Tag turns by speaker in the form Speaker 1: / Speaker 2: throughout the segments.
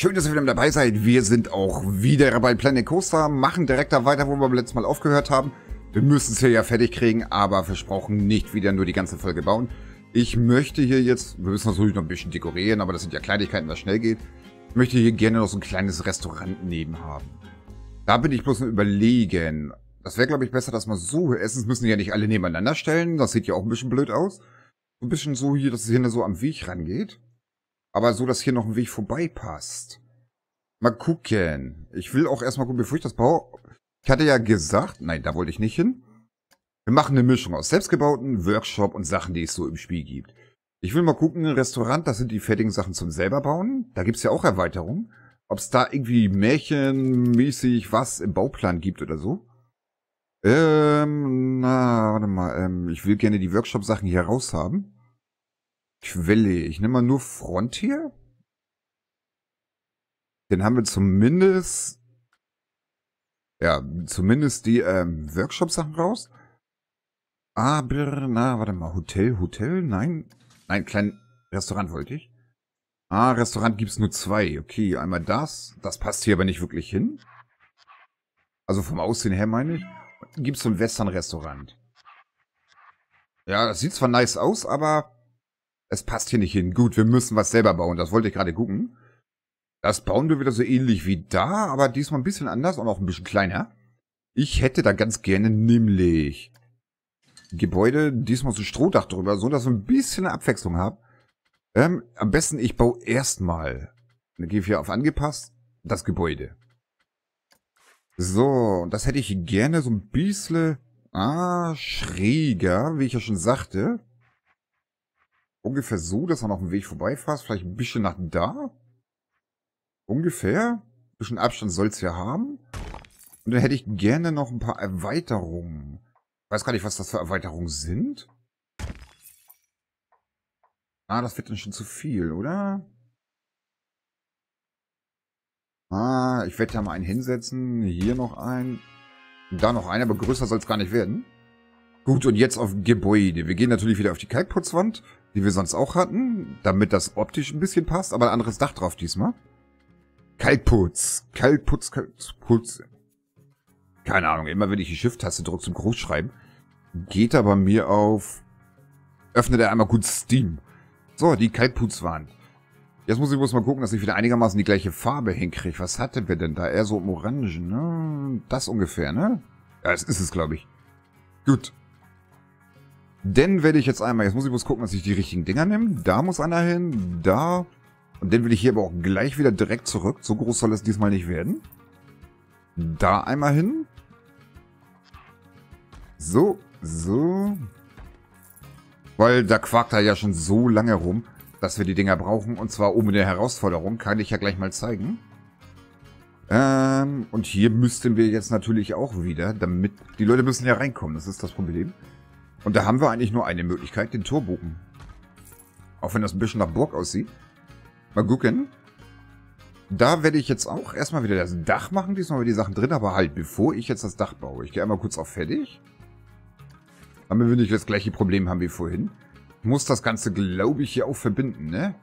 Speaker 1: Schön, dass ihr wieder dabei seid. Wir sind auch wieder bei Planet Coaster, machen direkt da weiter, wo wir beim letzten Mal aufgehört haben. Wir müssen es hier ja fertig kriegen, aber versprochen nicht wieder nur die ganze Folge bauen. Ich möchte hier jetzt, wir müssen natürlich noch ein bisschen dekorieren, aber das sind ja Kleinigkeiten, was schnell geht. Ich möchte hier gerne noch so ein kleines Restaurant neben haben. Da bin ich bloß nur überlegen. Das wäre, glaube ich, besser, dass man so, erstens müssen ja nicht alle nebeneinander stellen, das sieht ja auch ein bisschen blöd aus. Ein bisschen so hier, dass es hier so am Weg rangeht. Aber so, dass hier noch ein Weg vorbei passt. Mal gucken. Ich will auch erstmal gucken, bevor ich das baue. Ich hatte ja gesagt, nein, da wollte ich nicht hin. Wir machen eine Mischung aus selbstgebauten, Workshop und Sachen, die es so im Spiel gibt. Ich will mal gucken, ein Restaurant, das sind die fertigen Sachen zum selber bauen. Da gibt's ja auch Erweiterungen. Ob es da irgendwie märchenmäßig was im Bauplan gibt oder so. Ähm, na, warte mal, ähm, ich will gerne die Workshop-Sachen hier raus haben. Quelle. Ich nehme mal nur Frontier. Den haben wir zumindest, ja, zumindest die ähm, Workshop-Sachen raus. Aber, na, warte mal, Hotel, Hotel, nein, nein, klein Restaurant wollte ich. Ah, Restaurant gibt's nur zwei. Okay, einmal das. Das passt hier aber nicht wirklich hin. Also vom Aussehen her meine ich. Gibt's so ein Western-Restaurant. Ja, das sieht zwar nice aus, aber es passt hier nicht hin. Gut, wir müssen was selber bauen. Das wollte ich gerade gucken. Das bauen wir wieder so ähnlich wie da, aber diesmal ein bisschen anders und auch ein bisschen kleiner. Ich hätte da ganz gerne nämlich Gebäude, diesmal so ein Strohdach drüber, so dass wir ein bisschen Abwechslung haben. Ähm, am besten ich baue erstmal, dann gehe ich hier auf angepasst, das Gebäude. So, und das hätte ich gerne so ein bisschen, ah, schräger, wie ich ja schon sagte. Ungefähr so, dass man auf dem Weg vorbeifasst. Vielleicht ein bisschen nach da. Ungefähr. Ein bisschen Abstand soll es ja haben. Und dann hätte ich gerne noch ein paar Erweiterungen. Ich weiß gar nicht, was das für Erweiterungen sind. Ah, das wird dann schon zu viel, oder? Ah, ich werde ja mal einen hinsetzen. Hier noch einen. Da noch einen, aber größer soll es gar nicht werden. Gut, und jetzt auf Gebäude. Wir gehen natürlich wieder auf die Kalkputzwand die wir sonst auch hatten, damit das optisch ein bisschen passt, aber ein anderes Dach drauf diesmal. Kalkputz, Kalkputz, Kalkputz. Keine Ahnung, immer wenn ich die Shift-Taste drücke zum Großschreiben, geht er bei mir auf... Öffnet er einmal gut Steam. So, die Kalkputzwand. Jetzt muss ich bloß mal gucken, dass ich wieder einigermaßen die gleiche Farbe hinkriege. Was hatten wir denn da? Eher so im Orangen, ne? Das ungefähr, ne? Ja, das ist es, glaube ich. Gut. Denn werde ich jetzt einmal, jetzt muss ich bloß gucken, dass ich die richtigen Dinger nehme. Da muss einer hin, da. Und dann will ich hier aber auch gleich wieder direkt zurück. So groß soll es diesmal nicht werden. Da einmal hin. So, so. Weil da quakt er ja schon so lange rum, dass wir die Dinger brauchen. Und zwar um eine Herausforderung. Kann ich ja gleich mal zeigen. Ähm, und hier müssten wir jetzt natürlich auch wieder, damit... Die Leute müssen ja reinkommen, das ist das Problem. Und da haben wir eigentlich nur eine Möglichkeit, den Torbogen. Auch wenn das ein bisschen nach Burg aussieht. Mal gucken. Da werde ich jetzt auch erstmal wieder das Dach machen. Diesmal haben wir die Sachen drin, aber halt, bevor ich jetzt das Dach baue. Ich gehe einmal kurz auf fertig. Damit wir nicht das gleiche Problem haben wie vorhin. Ich muss das Ganze, glaube ich, hier auch verbinden, ne?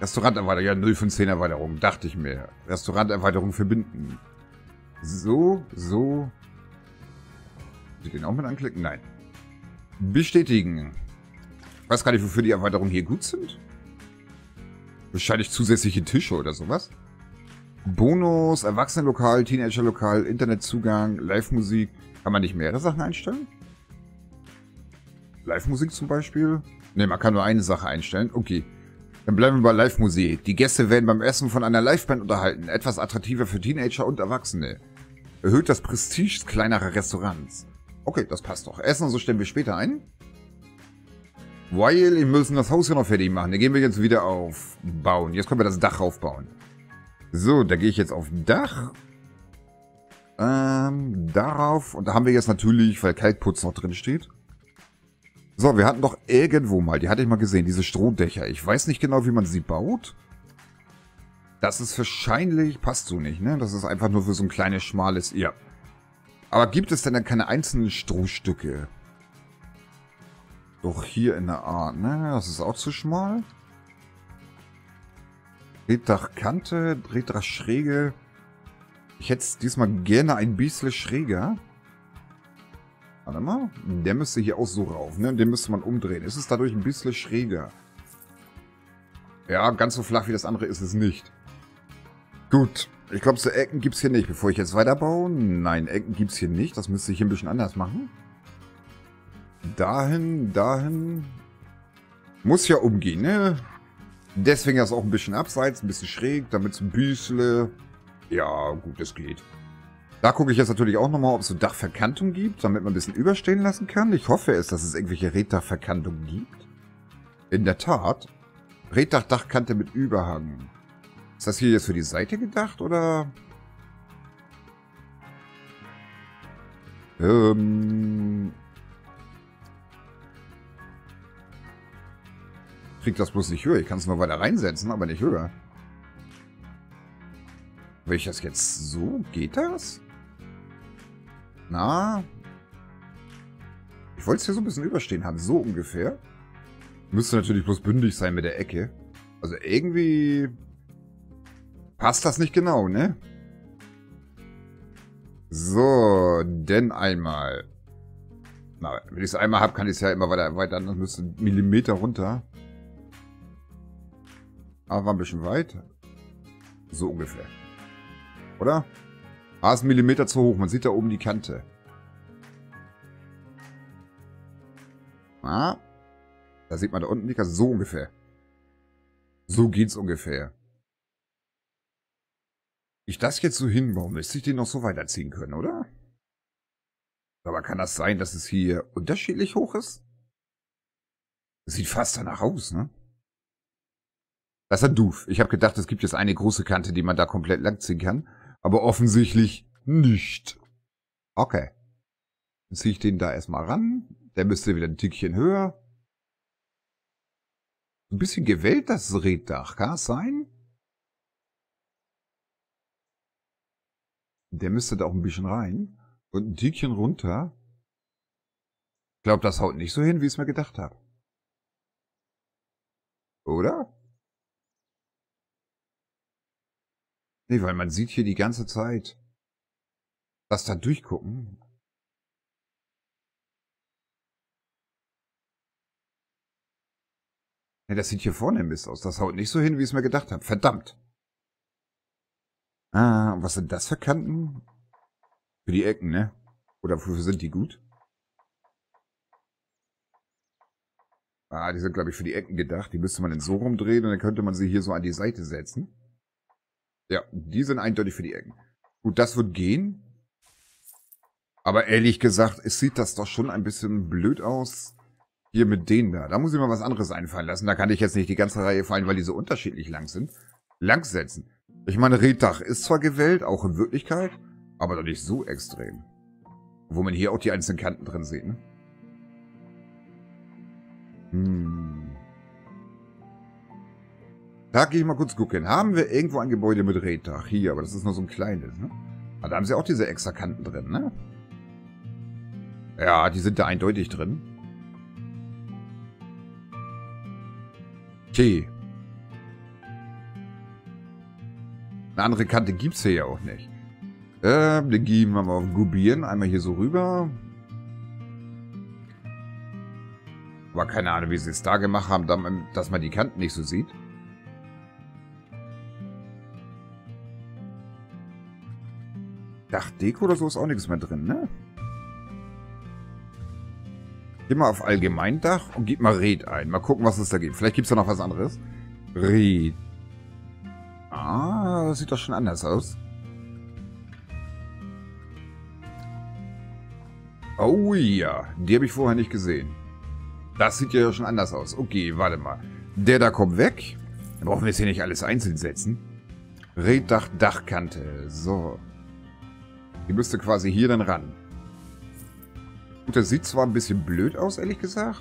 Speaker 1: Restauranterweiterung, ja, 0 von 10 Erweiterung, dachte ich mir. Restauranterweiterung verbinden. So, so. Muss ich den auch mit anklicken? Nein. Bestätigen. Weiß gar nicht, wofür die Erweiterungen hier gut sind. Wahrscheinlich zusätzliche Tische oder sowas. Bonus, Erwachsenenlokal, Teenagerlokal, Internetzugang, Live-Musik. Kann man nicht mehrere Sachen einstellen? Live-Musik zum Beispiel? Ne, man kann nur eine Sache einstellen. Okay. Dann bleiben wir bei Live-Musik. Die Gäste werden beim Essen von einer Liveband unterhalten. Etwas attraktiver für Teenager und Erwachsene. Erhöht das Prestige kleinerer Restaurants. Okay, das passt doch. Essen und so stellen wir später ein. Weil wir müssen das Haus ja noch fertig machen. Da gehen wir jetzt wieder auf Bauen. Jetzt können wir das Dach aufbauen. So, da gehe ich jetzt auf Dach. Ähm, darauf. Und da haben wir jetzt natürlich, weil Kalkputz noch drin steht. So, wir hatten doch irgendwo mal, die hatte ich mal gesehen, diese Strohdächer. Ich weiß nicht genau, wie man sie baut. Das ist wahrscheinlich, passt so nicht, ne? Das ist einfach nur für so ein kleines, schmales, ja. Aber gibt es denn dann keine einzelnen Strohstücke? Doch hier in der Art, ne? Das ist auch zu schmal. Reddachkante, Reddach schräge. Ich hätte es diesmal gerne ein bisschen schräger. Warte mal. Der müsste hier auch so rauf, ne? Den müsste man umdrehen. Ist es dadurch ein bisschen schräger? Ja, ganz so flach wie das andere ist es nicht. Gut. Ich glaube, so Ecken gibt es hier nicht. Bevor ich jetzt weiterbaue. Nein, Ecken gibt es hier nicht. Das müsste ich hier ein bisschen anders machen. Dahin, dahin. Muss ja umgehen, ne? Deswegen das auch ein bisschen abseits, ein bisschen schräg, damit es ein bisschen... Ja, gut, es geht. Da gucke ich jetzt natürlich auch nochmal, ob es so Dachverkantung gibt, damit man ein bisschen überstehen lassen kann. Ich hoffe es, dass es irgendwelche Reddachverkantungen gibt. In der Tat. Reddach-Dachkante mit Überhang. Ist das hier jetzt für die Seite gedacht, oder? Ähm... krieg das bloß nicht höher. Ich kann es nur weiter reinsetzen, aber nicht höher. Will ich das jetzt so? Geht das? Na? Ich wollte es hier so ein bisschen überstehen haben. So ungefähr. Müsste natürlich bloß bündig sein mit der Ecke. Also irgendwie... Passt das nicht genau, ne? So, denn einmal. Na, wenn ich es einmal habe, kann ich es ja immer weiter erweitern. Das müsste Millimeter runter. Aber ein bisschen weit. So ungefähr. Oder? Ah, ist ein Millimeter zu hoch. Man sieht da oben die Kante. Ah. Da sieht man da unten die Kante. So ungefähr. So geht's ungefähr. Ich das jetzt so hinbauen, müsste ich den noch so weiterziehen können, oder? Aber kann das sein, dass es hier unterschiedlich hoch ist? Das sieht fast danach aus, ne? Das ist ein doof. Ich habe gedacht, es gibt jetzt eine große Kante, die man da komplett langziehen kann. Aber offensichtlich nicht. Okay. Dann ziehe ich den da erstmal ran. Der müsste wieder ein Tickchen höher. Ein bisschen gewellt, das Reddach. Kann es sein? Der müsste da auch ein bisschen rein. Und ein Tickchen runter. Ich glaube, das haut nicht so hin, wie ich es mir gedacht habe. Oder? Nee, weil man sieht hier die ganze Zeit das da durchgucken. Nee, das sieht hier vorne Mist aus. Das haut nicht so hin, wie ich es mir gedacht habe. Verdammt. Ah, was sind das für Kanten? Für die Ecken, ne? Oder wofür sind die gut? Ah, die sind, glaube ich, für die Ecken gedacht. Die müsste man in so rumdrehen und dann könnte man sie hier so an die Seite setzen. Ja, die sind eindeutig für die Ecken. Gut, das wird gehen. Aber ehrlich gesagt, es sieht das doch schon ein bisschen blöd aus. Hier mit denen da. Da muss ich mal was anderes einfallen lassen. Da kann ich jetzt nicht die ganze Reihe fallen, weil die so unterschiedlich lang sind. Langsetzen. Ich meine, Reddach ist zwar gewählt, auch in Wirklichkeit, aber doch nicht so extrem. Wo man hier auch die einzelnen Kanten drin sieht, ne? Hm. Da gehe ich mal kurz gucken. Haben wir irgendwo ein Gebäude mit Reddach? Hier, aber das ist nur so ein kleines, ne? Aber da haben sie auch diese extra Kanten drin, ne? Ja, die sind da eindeutig drin. Okay. Eine andere Kante gibt's hier ja auch nicht. Ähm, dann gehen wir mal auf Gubieren. Einmal hier so rüber. Aber keine Ahnung, wie sie es da gemacht haben, dass man die Kanten nicht so sieht. Dachdeko oder so ist auch nichts mehr drin, ne? Geh mal auf Allgemeindach und gib mal Red ein. Mal gucken, was es da gibt. Vielleicht gibt es da noch was anderes. Red. Das sieht doch schon anders aus. Oh ja, die habe ich vorher nicht gesehen. Das sieht ja schon anders aus. Okay, warte mal. Der da kommt weg. Dann brauchen wir jetzt hier nicht alles einzeln setzen. Reddach, Dachkante. So. Die müsste quasi hier dann ran. Gut, das sieht zwar ein bisschen blöd aus, ehrlich gesagt.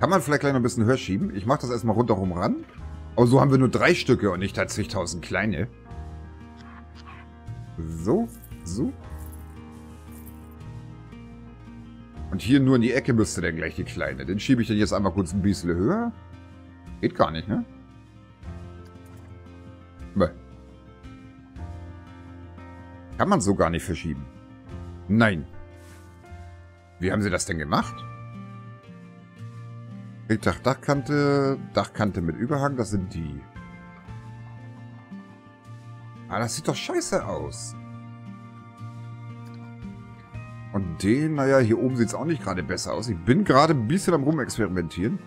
Speaker 1: Kann man vielleicht gleich noch ein bisschen höher schieben. Ich mache das erstmal rundherum ran. Aber so haben wir nur drei Stücke und nicht halt zigtausend kleine. So, so. Und hier nur in die Ecke müsste dann gleich die kleine. Den schiebe ich dann jetzt einmal kurz ein bisschen höher. Geht gar nicht, ne? Bäh. Kann man so gar nicht verschieben. Nein. Wie haben sie das denn gemacht? Dach, Dachkante, Dachkante mit Überhang, das sind die. Ah, das sieht doch scheiße aus. Und den, naja, hier oben sieht es auch nicht gerade besser aus. Ich bin gerade ein bisschen am rumexperimentieren.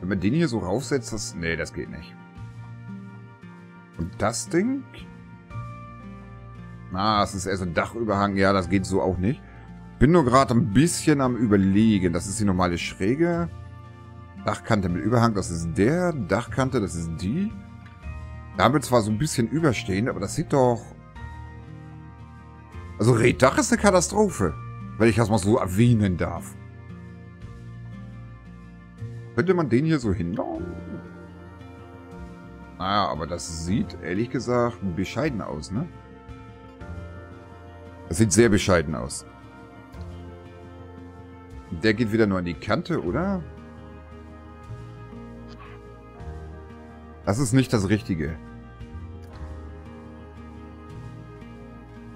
Speaker 1: Wenn man den hier so raufsetzt, das... Nee, das geht nicht. Und das Ding? Ah, es ist eher so ein Dachüberhang. Ja, das geht so auch nicht. Bin nur gerade ein bisschen am überlegen. Das ist die normale Schräge. Dachkante mit Überhang, das ist der. Dachkante, das ist die. Da wird zwar so ein bisschen überstehen, aber das sieht doch... Also Reddach ist eine Katastrophe. Wenn ich das mal so erwähnen darf. Könnte man den hier so hinbauen? Naja, aber das sieht, ehrlich gesagt, bescheiden aus, ne? Das sieht sehr bescheiden aus. Der geht wieder nur an die Kante, oder? Das ist nicht das Richtige.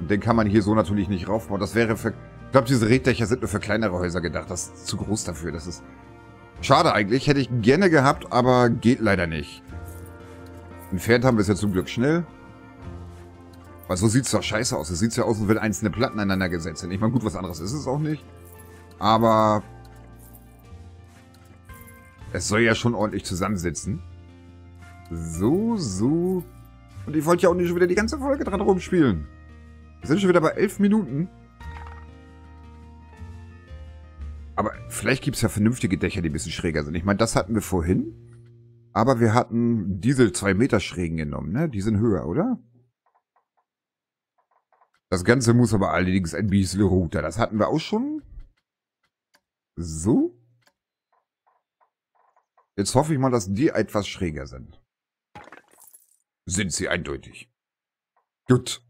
Speaker 1: Und den kann man hier so natürlich nicht raufbauen. Das wäre für... Ich glaube, diese Reddächer sind nur für kleinere Häuser gedacht. Das ist zu groß dafür. Das ist... Schade eigentlich. Hätte ich gerne gehabt, aber geht leider nicht. Entfernt haben wir es ja zum Glück schnell. Weil so sieht es doch scheiße aus. Es sieht ja aus, als wenn einzelne Platten aneinander gesetzt sind. Ich meine, gut, was anderes ist es auch nicht. Aber es soll ja schon ordentlich zusammensitzen. So, so. Und ich wollte ja auch nicht schon wieder die ganze Folge dran rumspielen. Wir sind schon wieder bei elf Minuten. Aber vielleicht gibt es ja vernünftige Dächer, die ein bisschen schräger sind. Ich meine, das hatten wir vorhin. Aber wir hatten diese 2 Meter Schrägen genommen, ne? Die sind höher, oder? Das Ganze muss aber allerdings ein bisschen runter. Das hatten wir auch schon. So. Jetzt hoffe ich mal, dass die etwas schräger sind. Sind sie eindeutig. Gut.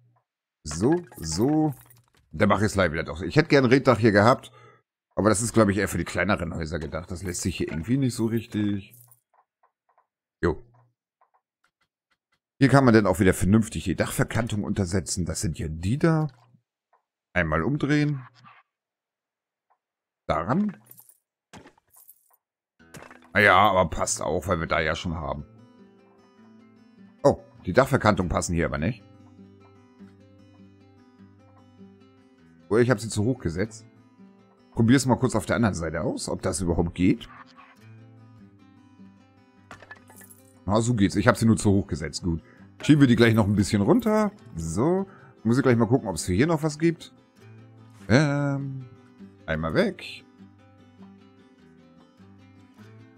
Speaker 1: So, so. Dann mache ich es leider doch. Ich hätte gern Reddach hier gehabt. Aber das ist, glaube ich, eher für die kleineren Häuser gedacht. Das lässt sich hier irgendwie nicht so richtig. Jo. Hier kann man dann auch wieder vernünftig die Dachverkantung untersetzen. Das sind ja die da. Einmal umdrehen. Daran. Naja, aber passt auch, weil wir da ja schon haben. Oh, die Dachverkantung passen hier aber nicht. Oder ich habe sie zu hoch gesetzt. Probier es mal kurz auf der anderen Seite aus, ob das überhaupt geht. Na, so geht's. Ich habe sie nur zu hoch gesetzt. Gut. Schieben wir die gleich noch ein bisschen runter. So. Muss ich gleich mal gucken, ob es hier noch was gibt. Ähm. Einmal weg.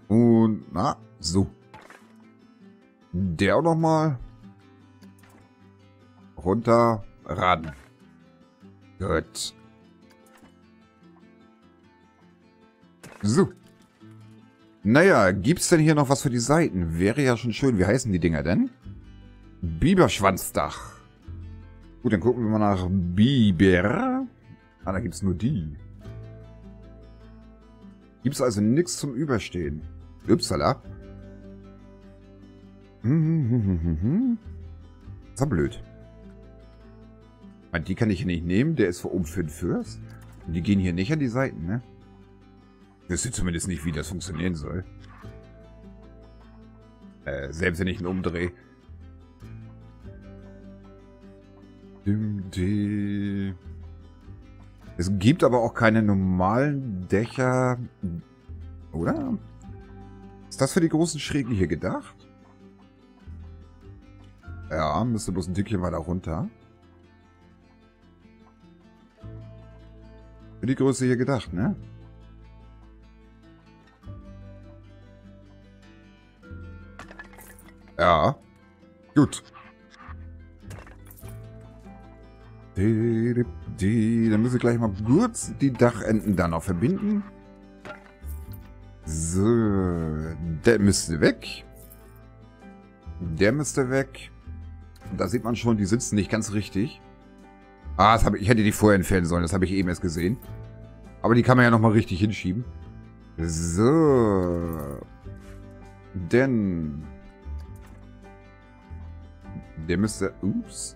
Speaker 1: Und, na, so. Der auch nochmal. Runter, ran. Gut. So. Naja, gibt's denn hier noch was für die Seiten? Wäre ja schon schön. Wie heißen die Dinger denn? Biberschwanzdach. Gut, dann gucken wir mal nach Biber. Ah, da gibt's nur die. Gibt's also nichts zum Überstehen. Upsala. Hm, hm, hm, ist ja blöd. Die kann ich hier nicht nehmen. Der ist vor oben für den Fürst. Und die gehen hier nicht an die Seiten, ne? Ich wüsste zumindest nicht, wie das funktionieren soll. Äh, selbst wenn ich ihn umdrehe. Es gibt aber auch keine normalen Dächer. Oder? Ist das für die großen Schrägen hier gedacht? Ja, müsste bloß ein Stückchen weiter runter. Für die Größe hier gedacht, ne? Ja. Gut. Dann müssen wir gleich mal kurz die Dachenden da noch verbinden. So, der müsste weg. Der müsste weg. Da sieht man schon, die sitzen nicht ganz richtig. Ah, das hab ich, ich hätte die vorher entfernen sollen. Das habe ich eben erst gesehen. Aber die kann man ja nochmal richtig hinschieben. So. Denn Der müsste... Ups.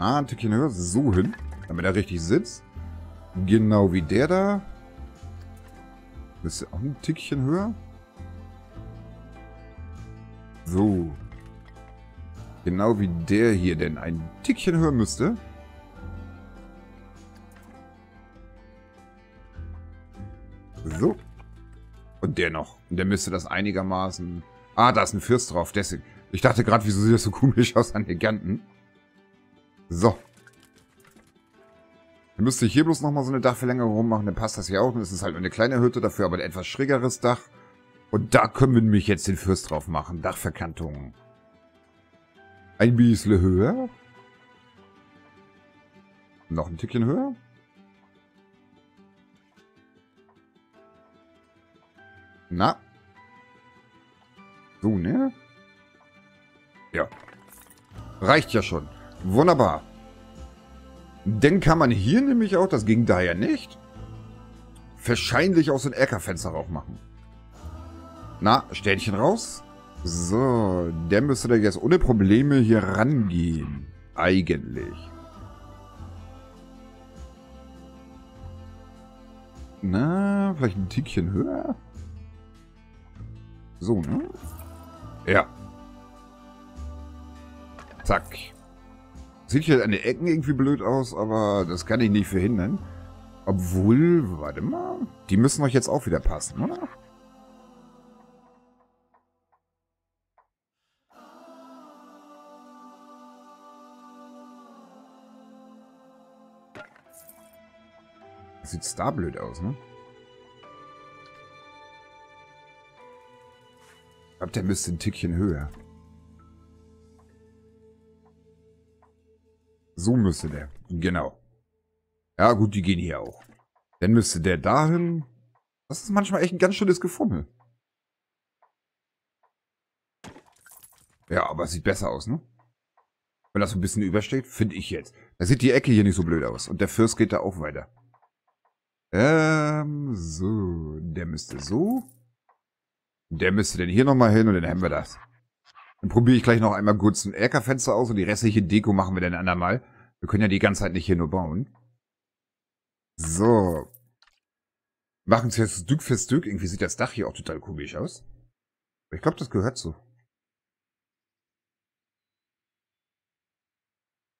Speaker 1: Ah, ein Tickchen höher. So hin. Damit er richtig sitzt. Genau wie der da. Müsste auch ein Tickchen höher. So. Genau wie der hier denn ein Tickchen höher müsste. So. Und der noch. Und der müsste das einigermaßen... Ah, da ist ein Fürst drauf. Deswegen. Ich dachte gerade, wieso sieht das so komisch aus an den Kanten? So. Dann müsste ich hier bloß nochmal so eine Dachverlängerung machen. Dann passt das hier auch. Das ist halt eine kleine Hütte, dafür aber ein etwas schrägeres Dach. Und da können wir nämlich jetzt den Fürst drauf machen. Dachverkantung. Ein bisschen höher. Noch ein Tickchen höher. Na. So, ne? Ja. Reicht ja schon. Wunderbar. Dann kann man hier nämlich auch, das ging da ja nicht, wahrscheinlich auch so ein Eckerfenster machen. Na, Ständchen raus. So, der müsste da jetzt ohne Probleme hier rangehen. Eigentlich. Na, vielleicht ein Tickchen höher? So, ne? Ja. Zack. Sieht hier an den Ecken irgendwie blöd aus, aber das kann ich nicht verhindern. Obwohl, warte mal. Die müssen euch jetzt auch wieder passen, oder? Sieht da blöd aus, ne? Ich glaube, der müsste ein Tickchen höher. So müsste der. Genau. Ja, gut, die gehen hier auch. Dann müsste der dahin. Das ist manchmal echt ein ganz schönes Gefummel. Ja, aber es sieht besser aus, ne? Wenn das so ein bisschen übersteht, finde ich jetzt. Da sieht die Ecke hier nicht so blöd aus. Und der Fürst geht da auch weiter. Ähm, so. Der müsste so. Der müsste dann hier nochmal hin und dann haben wir das. Dann probiere ich gleich noch einmal kurz ein Erkerfenster aus und die restliche Deko machen wir dann andermal. Wir können ja die ganze Zeit nicht hier nur bauen. So. Machen es jetzt Stück für Stück. Irgendwie sieht das Dach hier auch total komisch aus. Ich glaube, das gehört so.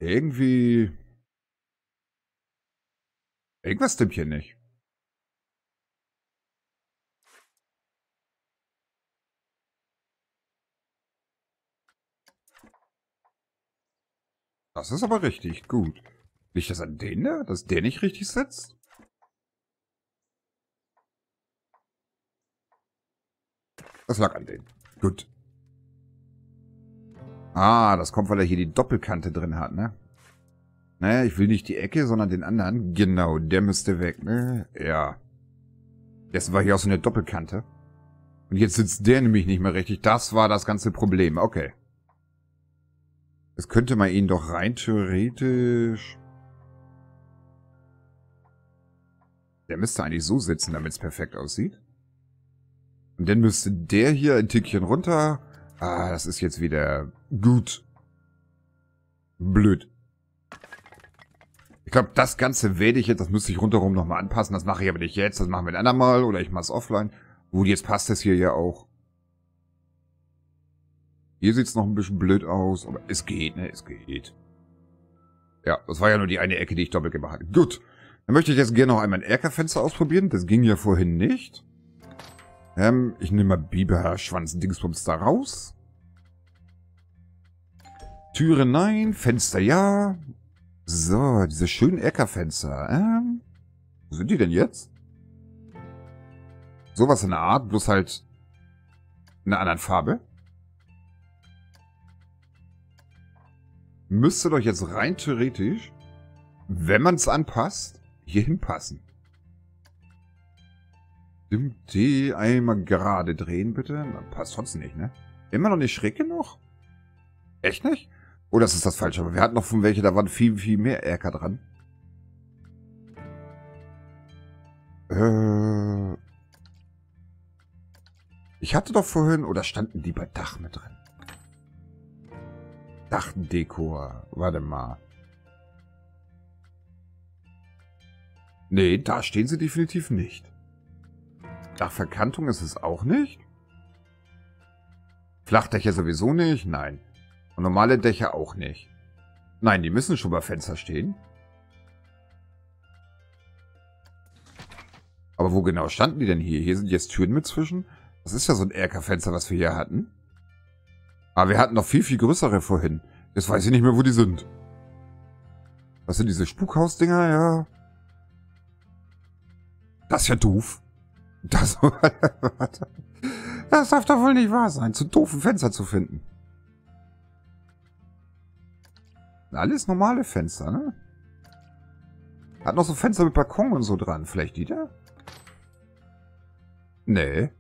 Speaker 1: Irgendwie... Irgendwas stimmt hier nicht. Das ist aber richtig, gut. Liegt das an den da, dass der nicht richtig sitzt? Das lag an den. Gut. Ah, das kommt, weil er hier die Doppelkante drin hat, ne? Naja, ich will nicht die Ecke, sondern den anderen. Genau, der müsste weg, ne? Ja. Jetzt war hier auch so eine Doppelkante. Und jetzt sitzt der nämlich nicht mehr richtig. Das war das ganze Problem. Okay. Jetzt könnte man ihn doch rein theoretisch... Der müsste eigentlich so sitzen, damit es perfekt aussieht. Und dann müsste der hier ein Tickchen runter. Ah, das ist jetzt wieder gut. Blöd. Ich glaube, das Ganze werde ich jetzt, das müsste ich rundherum nochmal anpassen. Das mache ich aber nicht jetzt, das machen wir ein andermal oder ich mache es offline. Gut, jetzt passt das hier ja auch. Hier sieht es noch ein bisschen blöd aus, aber es geht, ne? Es geht. Ja, das war ja nur die eine Ecke, die ich doppelt gemacht habe. Gut. Dann möchte ich jetzt gerne noch einmal ein Erkerfenster ausprobieren. Das ging ja vorhin nicht. Ähm, ich nehme mal Biberschwanz Dingsbums da raus. Türe nein, Fenster ja. So, diese schönen Erkerfenster. Ähm, wo sind die denn jetzt? Sowas in der Art, bloß halt in einer anderen Farbe. Müsste doch jetzt rein theoretisch, wenn man es anpasst, hier hinpassen. Die einmal gerade drehen, bitte. Passt trotzdem nicht, ne? Immer noch nicht schräg genug? Echt nicht? Oh, das ist das Falsche. Aber wir hatten noch von welche, da waren viel, viel mehr Erker dran. Äh. Ich hatte doch vorhin, oder standen die bei Dach mit drin? Dachdekor. Warte mal. Nee, da stehen sie definitiv nicht. Dachverkantung ist es auch nicht. Flachdächer sowieso nicht, nein. Und normale Dächer auch nicht. Nein, die müssen schon bei Fenster stehen. Aber wo genau standen die denn hier? Hier sind jetzt Türen mit zwischen. Das ist ja so ein Erkerfenster, was wir hier hatten. Aber wir hatten noch viel, viel größere vorhin. Jetzt weiß ich nicht mehr, wo die sind. Was sind diese Spukhausdinger? Ja. Das ist ja doof. Das, das darf doch wohl nicht wahr sein, zu doofen Fenster zu finden. Alles normale Fenster, ne? Hat noch so Fenster mit Balkon und so dran. Vielleicht die da? Nee.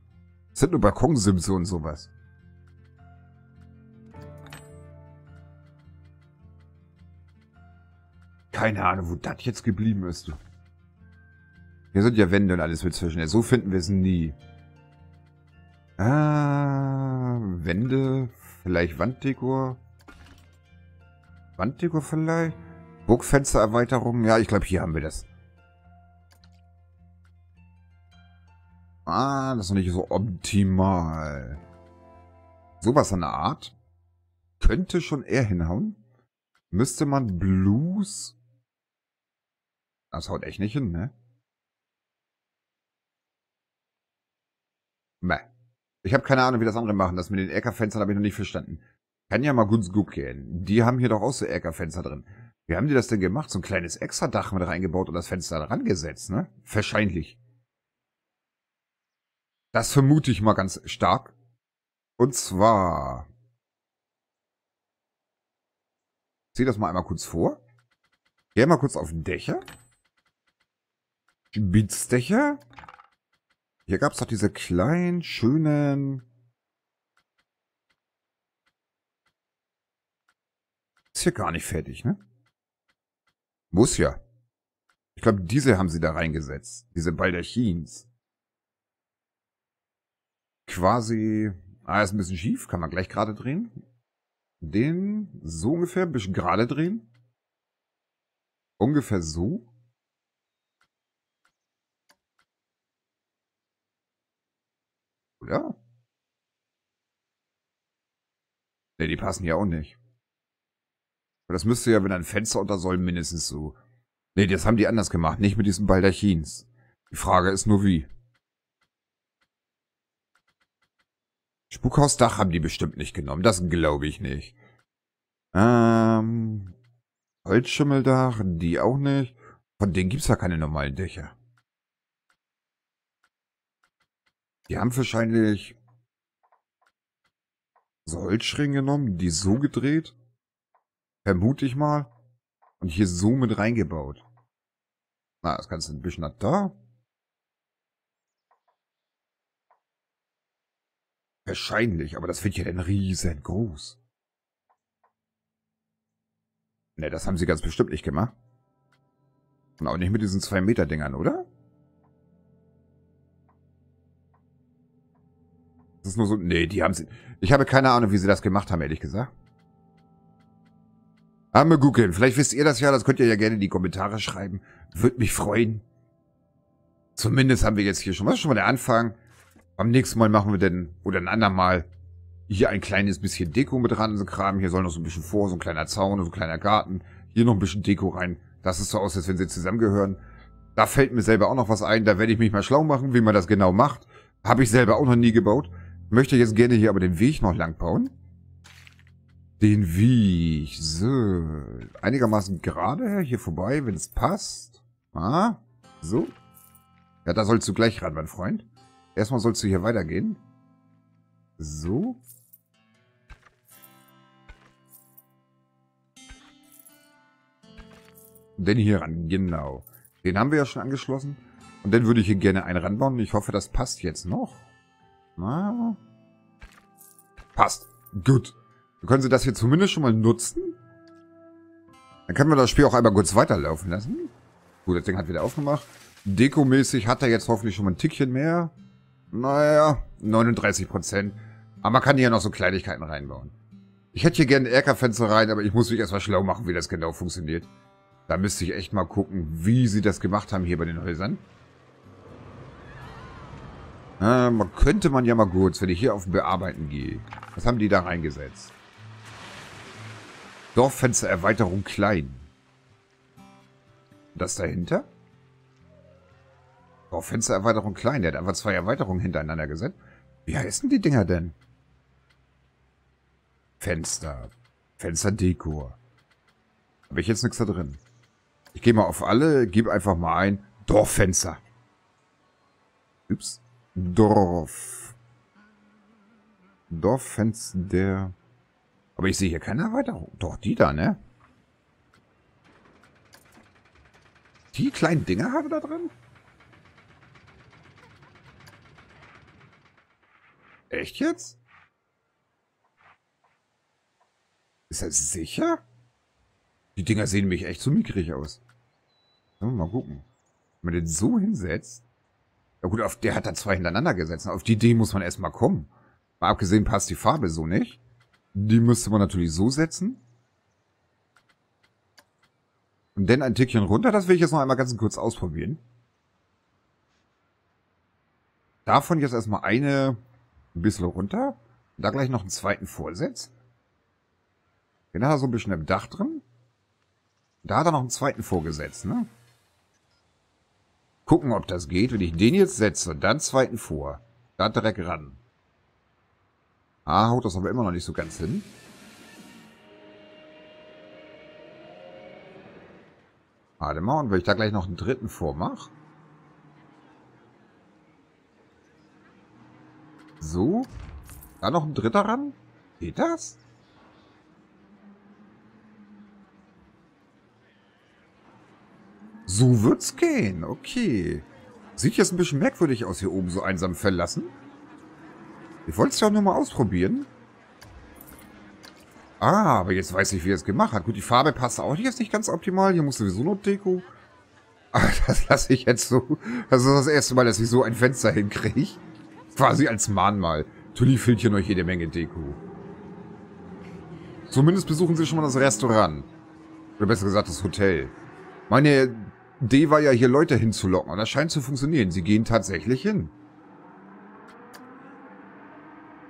Speaker 1: Das sind nur Balkonsimse und sowas. Keine Ahnung, wo das jetzt geblieben ist. Hier sind ja Wände und alles mit zwischen. So finden wir es nie. Ah, Wände, vielleicht Wanddekor. Wanddekor vielleicht? Burgfenstererweiterung. Ja, ich glaube, hier haben wir das. Ah, das ist noch nicht so optimal. Sowas an der Art. Könnte schon eher hinhauen. Müsste man Blues... Das haut echt nicht hin, ne? Meh. Ich habe keine Ahnung, wie das andere machen. Das mit den Eckerfenstern habe ich noch nicht verstanden. Kann ja mal gut gucken. Die haben hier doch auch so Eckerfenster drin. Wie haben die das denn gemacht? So ein kleines Extra-Dach mit reingebaut und das Fenster dran gesetzt, ne? Wahrscheinlich. Das vermute ich mal ganz stark. Und zwar... Ich zieh das mal einmal kurz vor. Geh mal kurz auf den Dächer. Spitzdächer. Hier gab es doch diese kleinen, schönen... Ist hier gar nicht fertig, ne? Muss ja. Ich glaube, diese haben sie da reingesetzt. Diese Baldachins. Quasi... Ah, ist ein bisschen schief. Kann man gleich gerade drehen. Den so ungefähr bisschen gerade drehen. Ungefähr so. Ja. Ne, die passen ja auch nicht. Aber das müsste ja, wenn ein Fenster unter soll, mindestens so. Ne, das haben die anders gemacht, nicht mit diesen Baldachins. Die Frage ist nur wie. Spukhausdach haben die bestimmt nicht genommen, das glaube ich nicht. Ähm, Holzschimmeldach, die auch nicht. Von denen gibt's ja keine normalen Dächer. Die haben wahrscheinlich so Holzschränke genommen, die so gedreht. Vermute ich mal. Und hier so mit reingebaut. Na, das Ganze ein bisschen nach da. Wahrscheinlich, aber das wird ja dann riesengroß. Ne, das haben sie ganz bestimmt nicht gemacht. Und auch nicht mit diesen 2 Meter Dingern, oder? Ist nur so... Nee, die haben sie... Ich habe keine Ahnung, wie sie das gemacht haben, ehrlich gesagt. Arme googeln. Vielleicht wisst ihr das ja. Das könnt ihr ja gerne in die Kommentare schreiben. Würde mich freuen. Zumindest haben wir jetzt hier schon... Was ist schon mal der Anfang? Am nächsten Mal machen wir denn... Oder ein andermal... Hier ein kleines bisschen Deko mit ran, so Kram. Hier soll noch so ein bisschen vor, so ein kleiner Zaun, so ein kleiner Garten. Hier noch ein bisschen Deko rein. Das ist so aus, als wenn sie zusammengehören. Da fällt mir selber auch noch was ein. Da werde ich mich mal schlau machen, wie man das genau macht. Habe ich selber auch noch nie gebaut. Möchte jetzt gerne hier aber den Weg noch lang bauen. Den Weg. So. Einigermaßen gerade hier vorbei, wenn es passt. Ah. So. Ja, da sollst du gleich ran, mein Freund. Erstmal sollst du hier weitergehen. So. Und dann hier ran, genau. Den haben wir ja schon angeschlossen. Und dann würde ich hier gerne einen ranbauen. Ich hoffe, das passt jetzt noch. Na. Passt. Gut. Dann können Sie das hier zumindest schon mal nutzen. Dann können wir das Spiel auch einmal kurz weiterlaufen lassen. Gut, das Ding hat wieder aufgemacht. Dekomäßig hat er jetzt hoffentlich schon mal ein Tickchen mehr. Naja, 39 Prozent. Aber man kann hier noch so Kleinigkeiten reinbauen. Ich hätte hier gerne Erkerfenster rein, aber ich muss mich erstmal schlau machen, wie das genau funktioniert. Da müsste ich echt mal gucken, wie sie das gemacht haben hier bei den Häusern. Äh, man könnte man ja mal kurz, wenn ich hier auf Bearbeiten gehe. Was haben die da reingesetzt? Dorffenstererweiterung klein. Das dahinter? Dorffenstererweiterung klein. Der hat einfach zwei Erweiterungen hintereinander gesetzt. Wie heißen die Dinger denn? Fenster. Fensterdekor. Habe ich jetzt nichts da drin. Ich gehe mal auf alle, gebe einfach mal ein Dorffenster. Ups. Dorf. Dorffenster. Aber ich sehe hier keine Erweiterung. Doch, die da, ne? Die kleinen Dinger haben da drin? Echt jetzt? Ist das sicher? Die Dinger sehen mich echt so mickrig aus. Mal gucken. Wenn man den so hinsetzt. Ja gut, auf der hat er zwei hintereinander gesetzt. Auf die Idee muss man erstmal kommen. Mal abgesehen passt die Farbe so nicht. Die müsste man natürlich so setzen. Und dann ein Tickchen runter. Das will ich jetzt noch einmal ganz kurz ausprobieren. Davon jetzt erstmal eine ein bisschen runter. Da gleich noch einen zweiten Vorsatz. Er so ein bisschen im Dach drin. Da hat er noch einen zweiten vorgesetzt, ne? Gucken, ob das geht. Wenn ich den jetzt setze dann zweiten vor. Da direkt ran. Ah, haut das aber immer noch nicht so ganz hin. Warte mal, und wenn ich da gleich noch einen dritten vormache. So. Da noch ein dritter ran? Geht das? So wird's gehen, okay. Sieht jetzt ein bisschen merkwürdig aus hier oben, so einsam verlassen. Ich wollte es ja auch nur mal ausprobieren. Ah, aber jetzt weiß ich, wie er es gemacht hat. Gut, die Farbe passt auch jetzt nicht ganz optimal. Hier muss sowieso noch Deko. Aber ah, das lasse ich jetzt so. Das ist das erste Mal, dass ich so ein Fenster hinkriege. Quasi als Mahnmal. Tulli fehlt hier noch jede Menge Deko. Zumindest besuchen Sie schon mal das Restaurant. Oder besser gesagt das Hotel. Meine Idee war ja hier Leute hinzulocken und das scheint zu funktionieren. Sie gehen tatsächlich hin.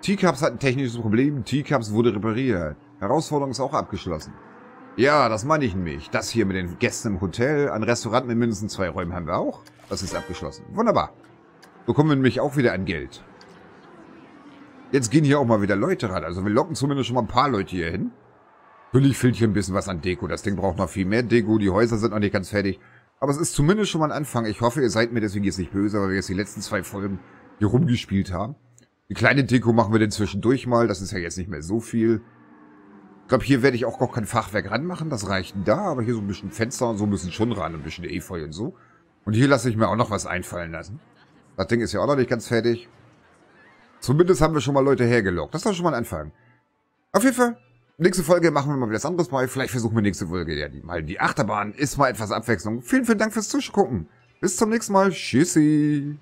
Speaker 1: Teacups hat ein technisches Problem. Teacups wurde repariert. Herausforderung ist auch abgeschlossen. Ja, das meine ich nämlich. Das hier mit den Gästen im Hotel. Ein Restaurant mit mindestens zwei Räumen haben wir auch. Das ist abgeschlossen. Wunderbar. Bekommen wir nämlich auch wieder ein Geld. Jetzt gehen hier auch mal wieder Leute ran. Also wir locken zumindest schon mal ein paar Leute hier hin. Natürlich fehlt hier ein bisschen was an Deko. Das Ding braucht noch viel mehr Deko. Die Häuser sind noch nicht ganz fertig. Aber es ist zumindest schon mal ein Anfang. Ich hoffe, ihr seid mir deswegen jetzt nicht böse, weil wir jetzt die letzten zwei Folgen hier rumgespielt haben. Die kleine Deko machen wir dann zwischendurch mal. Das ist ja jetzt nicht mehr so viel. Ich glaube, hier werde ich auch noch kein Fachwerk ranmachen. Das reicht da. Aber hier so ein bisschen Fenster und so müssen schon ran. Ein bisschen Efeu und so. Und hier lasse ich mir auch noch was einfallen lassen. Das Ding ist ja auch noch nicht ganz fertig. Zumindest haben wir schon mal Leute hergelockt. Das ist schon mal ein Anfang. Auf jeden Fall, Nächste Folge machen wir mal wieder was anderes bei. Vielleicht versuchen wir nächste Folge ja die, mal die Achterbahn. Ist mal etwas Abwechslung. Vielen, vielen Dank fürs Zuschauken. Bis zum nächsten Mal. Tschüssi.